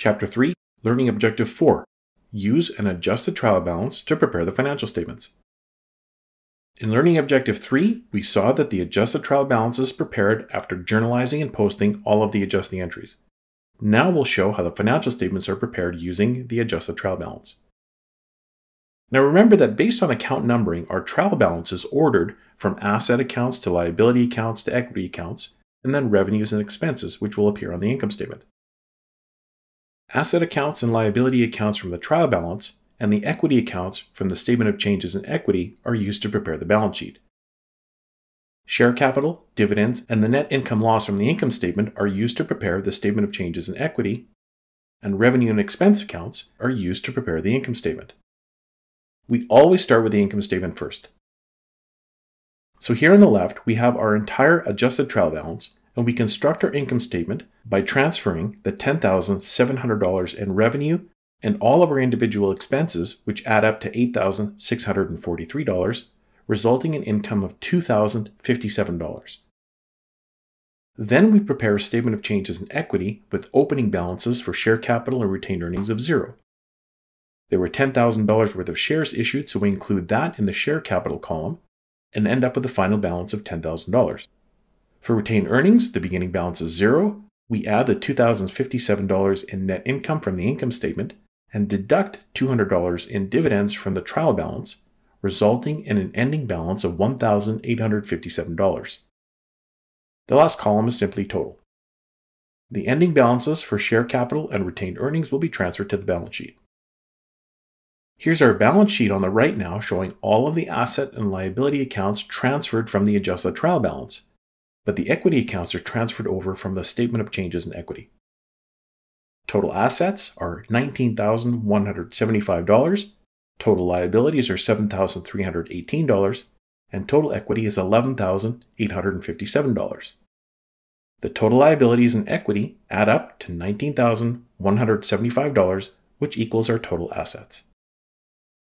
Chapter 3, Learning Objective 4 Use an adjusted trial balance to prepare the financial statements. In Learning Objective 3, we saw that the adjusted trial balance is prepared after journalizing and posting all of the adjusting entries. Now we'll show how the financial statements are prepared using the adjusted trial balance. Now remember that based on account numbering, our trial balance is ordered from asset accounts to liability accounts to equity accounts, and then revenues and expenses, which will appear on the income statement. Asset accounts and liability accounts from the trial balance and the equity accounts from the statement of changes in equity are used to prepare the balance sheet. Share capital, dividends, and the net income loss from the income statement are used to prepare the statement of changes in equity, and revenue and expense accounts are used to prepare the income statement. We always start with the income statement first. So here on the left, we have our entire adjusted trial balance, and we construct our income statement by transferring the $10,700 in revenue and all of our individual expenses, which add up to $8,643, resulting in income of $2,057. Then we prepare a statement of changes in equity with opening balances for share capital and retained earnings of zero. There were $10,000 worth of shares issued, so we include that in the share capital column and end up with a final balance of $10,000. For retained earnings, the beginning balance is zero. We add the $2,057 in net income from the income statement and deduct $200 in dividends from the trial balance, resulting in an ending balance of $1,857. The last column is simply total. The ending balances for share capital and retained earnings will be transferred to the balance sheet. Here's our balance sheet on the right now showing all of the asset and liability accounts transferred from the adjusted trial balance, but the equity accounts are transferred over from the statement of changes in equity. Total assets are $19,175, total liabilities are $7,318, and total equity is $11,857. The total liabilities and equity add up to $19,175, which equals our total assets.